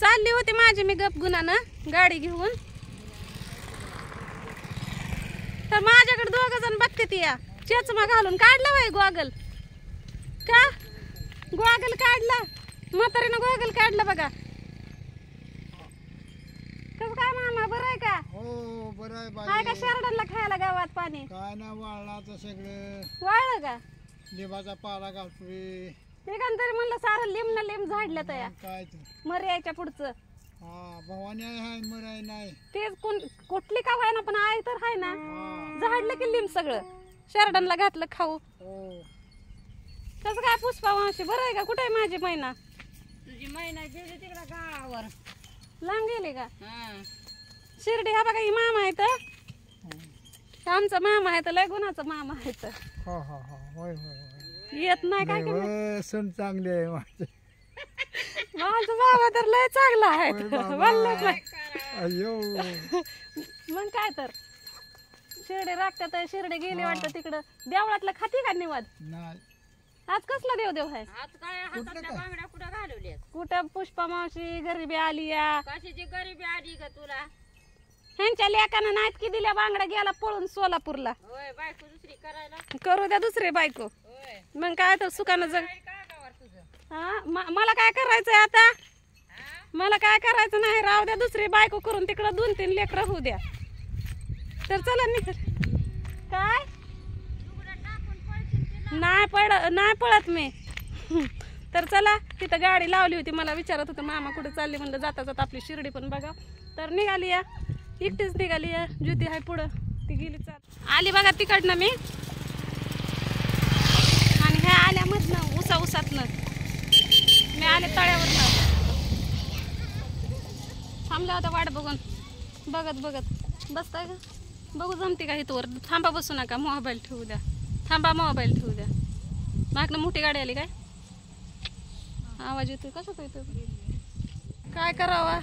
चालली होती माझी मी गप गुणानं गाडी घेऊन. तर माझ्याकडे दोघ जण बघते ती या. चेचमा घालून काढला बाई गोगल. का? गोगल काढला. म्हातारीनं गोगल काढला बघा. कसं काय मामा बरं आहे का? हो बरं आहे का शेरडांना खायला गावात पाणी? काय ना वाळणाचं सगळं. वाळलं का? लिंबाचा पाला घालतोय. तरी म्हणलं सारं लिंब ना लिंब झाडलं तया. काय ते? मर यायच्या पुढचं. हा भवानी आहे हाय मराय नाही. तेच कोण कुठली का व्हाय ना पण आई तर हाय ना. हा. झाडलं की लिंब सगळं. शेरडांना घातलं खाऊ. हो. कसं काय पुष्पा मावशी? बरं आहे का? कुठे आहे माझी मैना? तुझी महिना गेली तिकडं गावावर. लांब गेली का? हा. शिर्डी हा बघा ही मामा आहे तर आमचा मामा आहे तर लय गुणाचा मामा आहे तर हो हो हो. होय होय होय. येत नाही काय नाही, सण चांगले आहे माझे. माझा बाबा तर लय चांगला आहे. होय बाबा. वल्लभ नाही. अयो मग काय तर. शिर्डी राखतात शिर्डी गेली वाटतं तिकडं. देवळातलं खाती का निवाद नाही. आज कसला देव देव आहे? आज काय हातातल्या बांगड्या कुठं पुष्पा मावशी गरिबी आली या. कशाची गरिबी आली का तुला? ह्यांच्या लेकानं नाहीत की दिल्या बांगड्या गेला पळून सोलापूरला. होय बायको दुसरी करायला. करू द्या दुसरे बायको. मग काय तर सुखानं जग हा? म- मला काय करायचंय आता? मला काय करायचं नाही? राहू द्या दुसरी बायको करून तिकडं दोन तीन लेकरं होऊ द्या. तर चला निघ काय? नाही पड नाही पळत मी. तर चला तिथं गाडी लावली होती मला विचारत होतं मामा कुठे चालली? म्हणलं जाता जाता आपली शिर्डी पण बघा. तर निघाली या. एकटीच निघाली या. ज्योती आहे पुढं. ती गेली चाल आली बघा तिकडनं मी. आल्यामधनं उसा उसातनं. मी आले तळ्यावरनं. थांबल्या होत्या वाट बघून. बघत बघत. बसताय का? बघू जमते का इथवर? थांबा बसू नका मोबाईल ठेवू द्या. थांबा मोबाईल ठेवू द्या. मागनं मोठी गाडी आली काय? आवाज येतोय? कशाचा येतोय? काय करावा?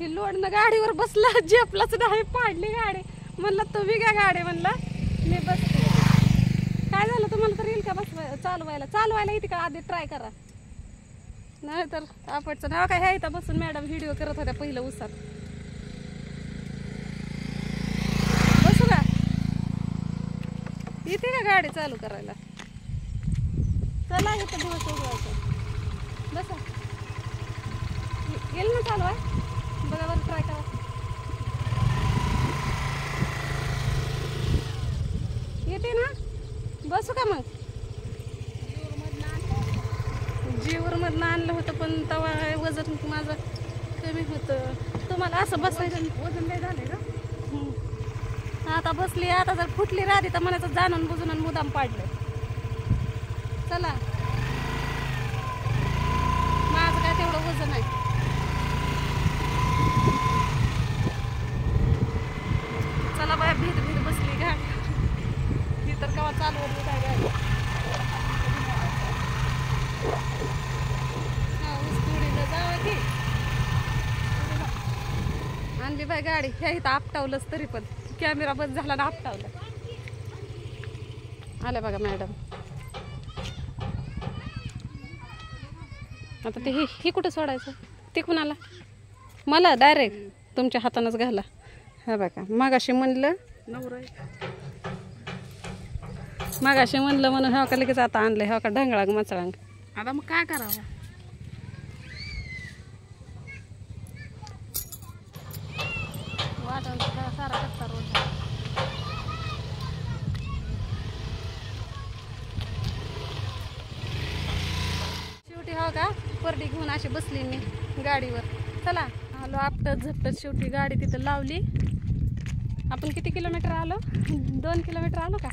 ही लोडनं गाडीवर बसला जेपलाच नाही पाडली गाडी. म्हणलं तुम्ही काय गाडी म्हणलं. मी बसते काय झालं तुम्हाला तर येईल का बस चालवायला? चालवायला येते का? आधी ट्राय करा. नाही तर आपटचं नाव काय? ह्या इथं बसून मॅडम व्हिडिओ करत होत्या पहिलं उसात. बसू का? येते का गाडी चालू करायला? चला येतं दिवस उगवायचं बसा. येईल ना चालू आहे बघा बरं ट्राय करा. येते ना? बसू का मग? जीवर मधनं आणलं होतं पण तवा वजन माझं कमी होतं. तुम्हाला असं बसायचं वजन नाही झालं का आता बसली आता जर फुटली राहते तर म्हणायचं जाणून बुजून आणि मुदाम पाडलं. चला. माझं काय तेवढं वजन आहे चला बाय भीत भीत बसली गाडी ही तर कवा चालवत काय गाडी हा, ऊस तोडीला जावं की. आणली बाय गाडी. ह्या इथं आपटावलंच तरी पण. कॅमेरा बंद झाला ना आपटावलं. आल्या बघा मॅडम. आता ते ही हे कुठं सोडायचं? ते कुणाला मला डायरेक्ट तुमच्या हातानंच घाला. हा बघा मागाशी म्हणलं मागाशी म्हणलं म्हणून ह्या का लगेच आता आणलं ह्या का ढंगळाग मचळांग. आता मग काय करावं? सारा कच्चा रोज शेवटी हो का? परडी घेऊन अशी बसली मी गाडीवर. चला आलो आपटत झपटत शेवटी गाडी तिथं लावली. आपण किती किलोमीटर आलो? दोन किलोमीटर आलो का?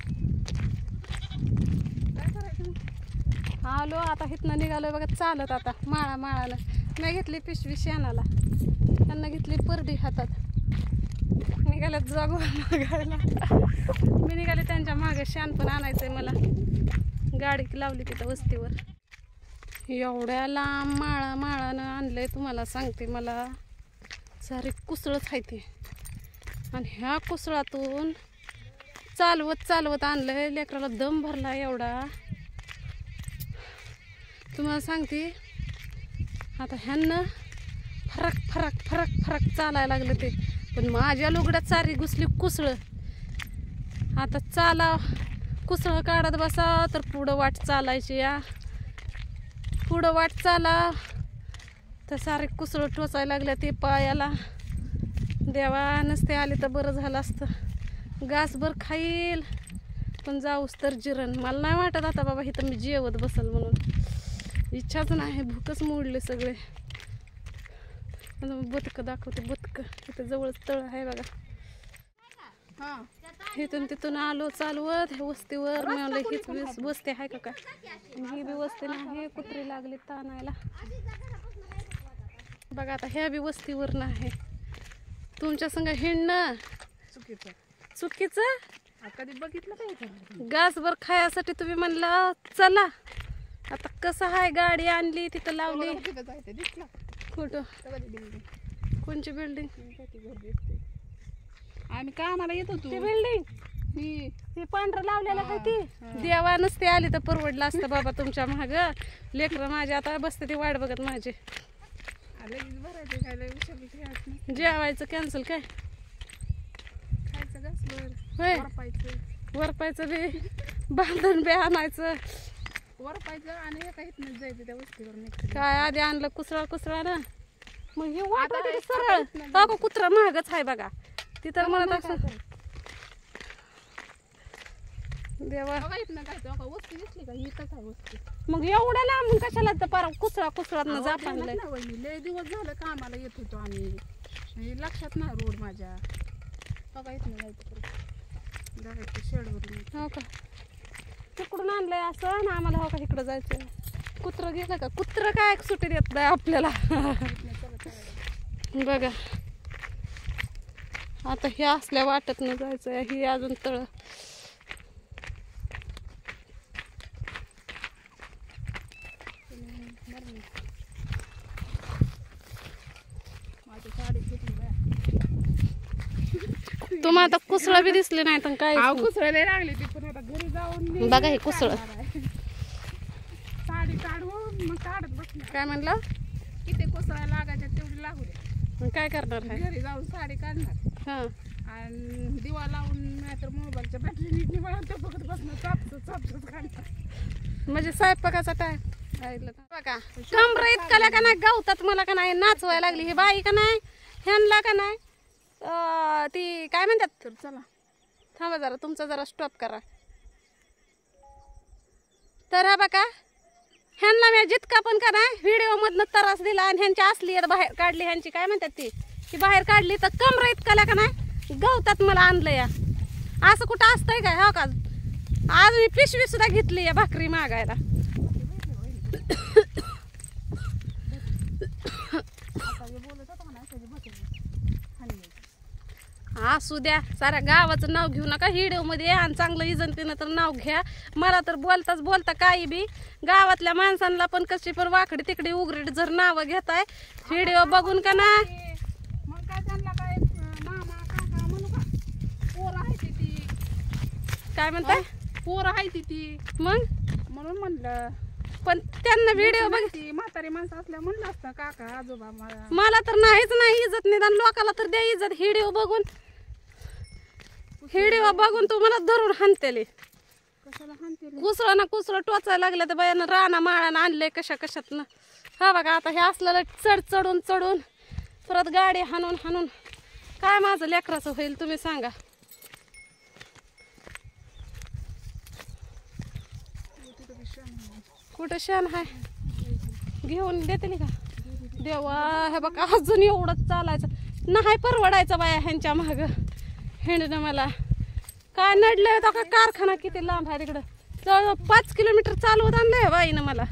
काय करायचं आलो आता इथनं निघालो बघा चालत आता माळा माळाला मी घेतली पिशवी शेणाला. त्यांना घेतली परडी हातात. निघाल्यात जागो मागायला. मी निघाले त्यांच्या मागे शान पण आणायचंय मला. गाडी लावली तिथं वस्तीवर. एवढ्या लांब माळा माळानं आणलंय तुम्हाला सांगते मला. सारी कुसळच आहे ते. आणि ह्या कुसळातून चालवत चालवत आणलंय लेकराला दम भरला एवढा. तुम्हाला सांगते आता ह्यांना फरक फरक फरक फरक चालायला लागलं ते. पण माझ्या लुगड्यात सारी घुसली कुसळं. आता चाला कुसळ काढत बसा तर पुढं वाट चालायची या पुढं वाट चाला तर सारे कुसळ टोचायला लागल्या ते पायाला. देवा नसते आले तर बरं झालं असतं. घासभर खाईल पण जाऊस तर जिरण. मला नाही वाटत आता बाबा इथं मी जेवत बसल म्हणून. इच्छाच नाही भूकच मोडले सगळे. बदकं दाखवते बदकं इथं जवळच तळ आहे बघा. इथून तिथून आलो चालवत ह्या वस्तीवर. मी म्हणलं हीच वीस वस्ती आहे का काय? ही बी वस्ती नाही कुत्री लागली ताणायला बघा आता ह्या बी वस्तीवर नाही. तुमच्या संग हिंडणं. चुकीचं. चुकीचं? कधी बघितलं काय? गासभर खायासाठी तुम्ही म्हणलं चला. आता कसं आहे गाडी आणली तिथं लावली. तिथं कुठं. कोणची बिल्डिंग. आम्ही कामाला येत होतो. ती बिल्डिंग ही ती पांढरं लावलेलं आहे ती. देवा नसते आली तर परवडलं असतं बाबा तुमच्या माग. लेकरं माझे आता बसते ती वाट बघत माझे. जेवायचं कॅन्सल काय? वरपायचं. बी. बांधून बी आणायचं. वरपायचं आणि एका इथनं जायचं त्या वस्तीवर निघतं काय आधी आणलं कुसरा कुसरा ना मग हे वाट आता सरळ. कुत्रा महागच आहे बघा. ती तर म्हणत असं देवा. बघा इथनं काय बघा वस्ती दिसली का? इथंच आहे वस्ती. मग एवढ्या लांबून कशाला तर पार कुसरा कुसरात ध्यानात आणलंय नाही वहिनी. लय दिवस झालं कामाला येत होतो आम्ही. हे लक्षात नाही रोड माझ्या. बघा इथनं जायचं परत जायचं शेडवरून हो का? तिकडून आणलंय असं आणि आम्हाला हो का इकडं जायचं कुत्रं गेलं का? कुत्रं काय सुट्टी देत नाही आपल्याला? बघा. आता हे असल्या वाटत न जायचं ही अजून तळ. तुम्हाला आता कुसळं बी दिसले नाही तर काय कुसळायला लागली ती पण आता घरी जाऊन मी बघा हे कुसळ. साडी काढून मग काढत बसली काय म्हणलं? किती कुसळायला लागायच्या तेवढी लागू दे. मग काय करणार आहे? घरी जाऊन साडी काढणार. हा. आणि दिवा लावून नाहीतर मोबाईलच्या बॅटरी निघली मला ते बघत बसणं चापच चापच काढणार. म्हणजे स्वयंपाकाचा टाइम बघा कमर इतकल्या का नाही? गावतात मला का नाही? नाचवायला लागली. ही बाई का नाही? ह्यांना का नाही? ती काय म्हणतात? तर चला. थांबा जरा तुमचा जरा स्टॉप करा. तर हा बघा ह्यांना मी जितका पण का नाही व्हिडिओमधनं त्रास दिला आणि ह्यांची असली आहे बाहेर काढली ह्यांची काय म्हणतात ती? की बाहेर काढली तर कमरा इतकाल्या का नाही गवतात मला आणलं या असं कुठं असतंय काय? हो का? आज मी पिशवी सुद्धा घेतली या भाकरी मागायला आता हे बोलत होता का नाही त्याची बसेल खाली यायची. असू द्या. साऱ्या गावाचं नाव घेऊ नका. व्हिडिओमध्ये आणि चांगलं इजनतीनं तर नाव घ्या. मला तर बोलताच बोलता काही बी. गावातल्या माणसांना पण कशी पण वाकडी तिकडे उघडीत जर नावं घेताय व्हिडिओ बघून का ना? काय त्यांना काय अं, मामा काका म्हणू का? पोर आहे ती ती काय म्हणताय? पोर आहे ती मग? म्हणून म्हणलं. पण त्यांना व्हिडिओ बघ ती म्हातारी माणसं असल्या म्हणलं असतं काका आजोबा मला मला तर नाहीच नाही इज्जत निदान लोकाला तर द्या इज्जत. व्हिडिओ बघून व्हिडिओ बघून तू मला धरून हाणतेले. कशाला कुसळं ना कुसळं टोचायला लागलं तर बायानं राणा माळानं आणले कशा कशात ना हा बघा आता हे असलेलं चढ चढून चढून परत गाडी हाणून हाणून. काय माझं लेकराचं होईल तुम्ही सांगा. कुठं शान आहे घेऊन देते का? देवा हे बघा अजून एवढंच चालायचं. नाही परवडायचं बाया ह्यांच्या माग. हिंडणं मला काय नडलं तो का कारखाना किती लांब आहे तिकडं. जवळजवळ पाच किलोमीटर चालवत आणलंय बाईनं मला.